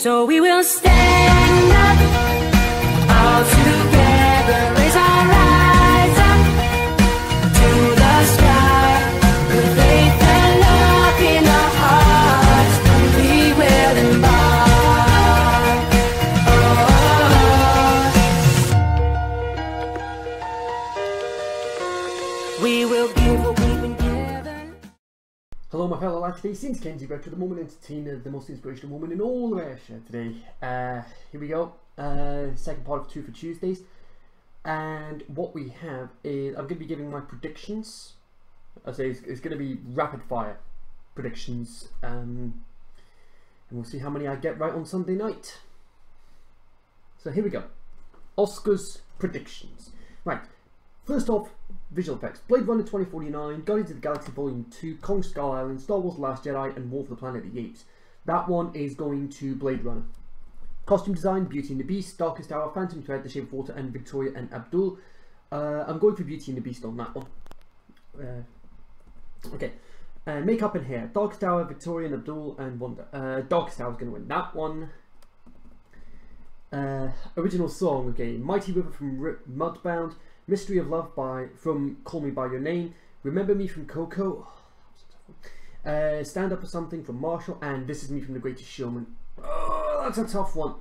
So we will stand up all together, fellow lads, today since Kenzie to the moment entertainer, the most inspirational woman in all of Ayrshire today. Uh, here we go, uh, second part of Two for Tuesdays. And what we have is, I'm going to be giving my predictions. I say it's, it's going to be rapid fire predictions. Um, and we'll see how many I get right on Sunday night. So here we go. Oscars predictions. Right, first off, visual effects. Blade Runner 2049, Guardians of the Galaxy Volume 2, Kong Skull Island, Star Wars The Last Jedi, and War for the Planet of the Apes. That one is going to Blade Runner. Costume design, Beauty and the Beast, Darkest Hour, Phantom Thread, The Shape of Water, and Victoria and Abdul. Uh, I'm going for Beauty and the Beast on that one. Uh, okay. Uh, makeup and hair, Darkest Hour, Victoria and Abdul, and Wonder. Uh, Darkest Hour is going to win that one. Uh, original song, okay, Mighty River from R- Mudbound, Mystery of Love by from Call Me by Your Name, Remember Me from Coco, uh, Stand Up for Something from Marshall, and This Is Me from The Greatest Showman. Oh, that's a tough one.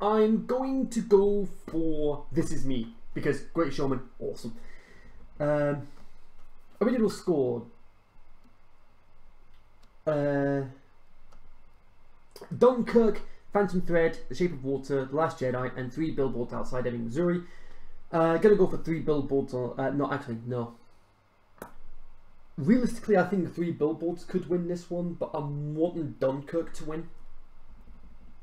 I'm going to go for This Is Me because Greatest Showman, awesome. Um, original score. Uh, Dunkirk, Phantom Thread, The Shape of Water, The Last Jedi, and Three Billboards Outside Ebbing, Missouri. Uh, gonna go for Three Billboards. On, uh, no, actually, no. Realistically, I think Three Billboards could win this one, but I'm wanting Dunkirk to win.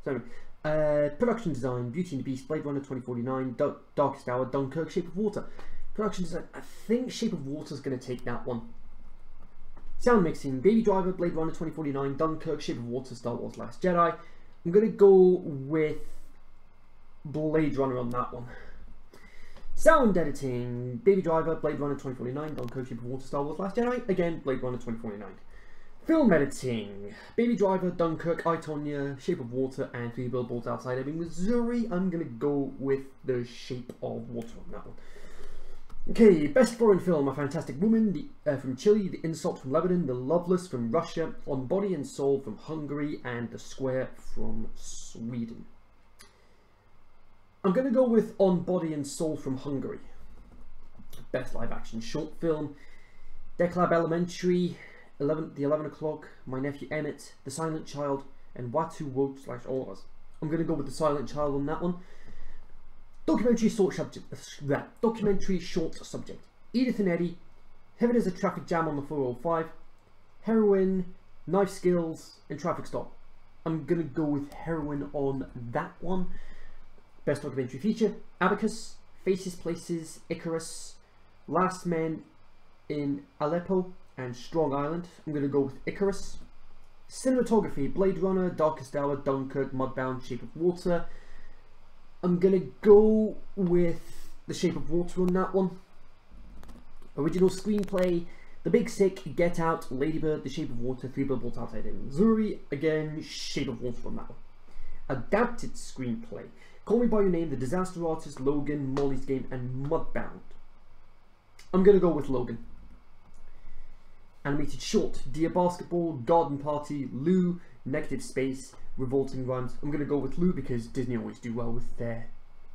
So, uh, production design: Beauty and the Beast, Blade Runner 2049, Dark- Darkest Hour, Dunkirk, Shape of Water. Production design: I think Shape of Water is gonna take that one. Sound mixing: Baby Driver, Blade Runner 2049, Dunkirk, Shape of Water, Star Wars: Last Jedi. I'm gonna go with Blade Runner on that one. Sound editing: Baby Driver, Blade Runner 2049, Dunkirk, Shape of Water, Star Wars: Last Jedi. Again, Blade Runner 2049. Film editing: Baby Driver, Dunkirk, I Tonya, Shape of Water, and Three Billboards Outside Ebbing, Missouri. I'm gonna go with the Shape of Water on that one. Okay, best foreign film: A Fantastic Woman the, uh, from Chile, The Insult from Lebanon, The Loveless from Russia, On Body and Soul from Hungary, and The Square from Sweden. I'm going to go with On Body and Soul from Hungary. Best live action short film: DeKalb Elementary, 11, The 11 O'Clock, My Nephew Emmett, The Silent Child, and Watu Wote slash Us. I'm going to go with The Silent Child on that one. Documentary short subject. Uh, documentary short subject. Edith and Eddie. Heaven is a traffic jam on the 405. Heroin, knife skills, and traffic stop. I'm gonna go with heroin on that one. Best documentary feature: Abacus, Faces, Places, Icarus, Last Men in Aleppo, and Strong Island. I'm gonna go with Icarus. Cinematography: Blade Runner, Darkest Hour, Dunkirk, Mudbound, Shape of Water. I'm gonna go with The Shape of Water on that one. Original screenplay: The Big Sick, Get Out, Ladybird, The Shape of Water, Three Billboards Outside in Missouri. Again, Shape of Water on that one. Adapted screenplay: Call Me by Your Name, The Disaster Artist, Logan, Molly's Game, and Mudbound. I'm gonna go with Logan. Animated short: Dear Basketball, Garden Party, Lou, Negative Space, Revolting Rhymes. I'm gonna go with Lou because Disney always do well with their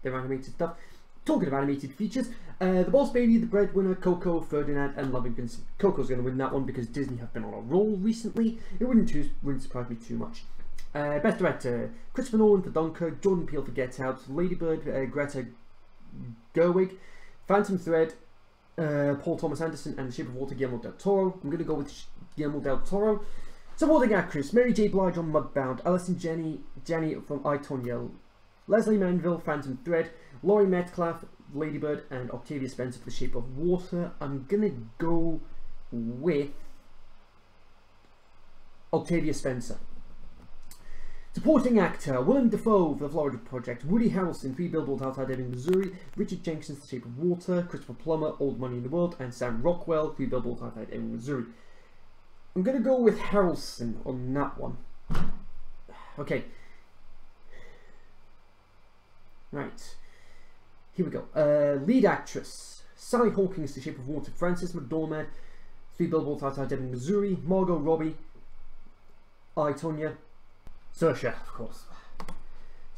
their animated stuff. Talking of animated features, uh, The Boss Baby, The Breadwinner, Coco, Ferdinand, and Loving Vincent. Coco's going to win that one because Disney have been on a roll recently. It wouldn't, too, wouldn't surprise me too much. Uh, Best Director, Christopher Nolan for Dunkirk, Jordan Peele for Get Out, Ladybird, uh, Greta Gerwig, Phantom Thread, uh, Paul Thomas Anderson, and The Shape of Water, Guillermo del Toro. I'm going to go with Guillermo del Toro. Supporting actress, Mary J. Blige on Mudbound, Allison Janney, Janney from I, Tonya, Lesley Manville, Phantom Thread, Laurie Metcalf, Ladybird, and Octavia Spencer for The Shape of Water. I'm gonna go with Octavia Spencer. Supporting actor, Willem Dafoe for The Florida Project, Woody Harrelson, Three Billboards Outside Ebbing, Missouri, Richard Jenkins, The Shape of Water, Christopher Plummer, Old Money in the World, and Sam Rockwell, Three Billboards Outside Ebbing, Missouri. I'm gonna go with Harrelson on that one. Okay, Right. Here we go. Uh, lead actress Sally Hawkins, The Shape of Water. Frances McDormand, Three Billboards Outside Ebbing, Missouri. Margot Robbie, I Tonya. Saoirse, of course.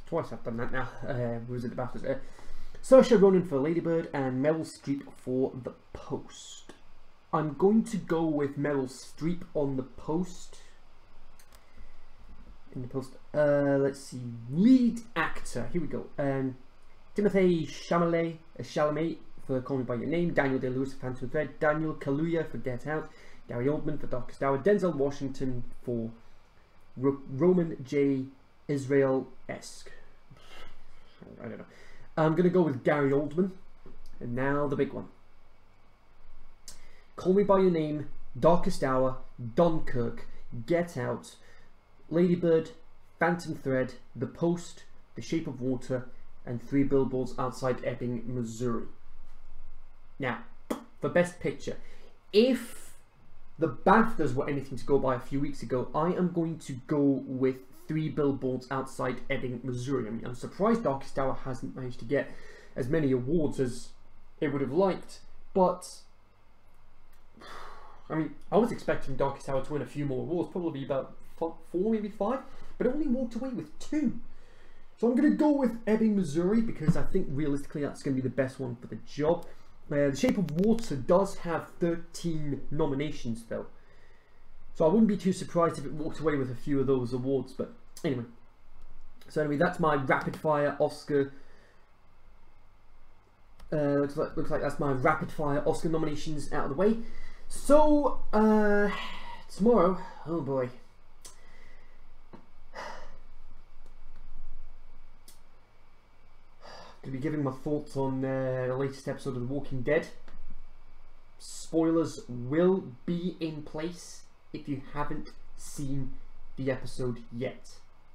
Twice I've done that now. Uh, was it the BAFTAs? Uh, Saoirse Ronan for Ladybird and Meryl Streep for The Post. I'm going to go with Meryl Streep on The Post. In The Post. Uh, let's see. Lead actor. Here we go. Um, Timothy Chalamet, uh, Chalamet for Call Me By Your Name. Daniel Day-Lewis for Phantom Thread. Daniel Kaluuya for Get Out. Gary Oldman for Darkest Hour. Denzel Washington for Ro- Roman J. Israel-esque. I don't know. I'm going to go with Gary Oldman. And now the big one. Call Me By Your Name, Darkest Hour, Dunkirk, Get Out, Ladybird, Phantom Thread, The Post, The Shape of Water, and Three Billboards Outside Ebbing, Missouri. Now, for Best Picture, if the BAFTAs were anything to go by a few weeks ago, I am going to go with Three Billboards Outside Ebbing, Missouri. I mean, I'm surprised Darkest Hour hasn't managed to get as many awards as it would have liked, but I mean, I was expecting Darkest Hour to win a few more awards, probably about four, maybe five, but it only walked away with two. So I'm going to go with Ebbing, Missouri, because I think realistically that's going to be the best one for the job. Uh, the Shape of Water does have 13 nominations, though. So I wouldn't be too surprised if it walked away with a few of those awards, but anyway. So anyway, that's my rapid fire Oscar. Uh, looks like looks like that's my rapid fire Oscar nominations out of the way. So uh, tomorrow, oh boy. Gonna be giving my thoughts on uh, the latest episode of The Walking Dead. Spoilers will be in place if you haven't seen the episode yet.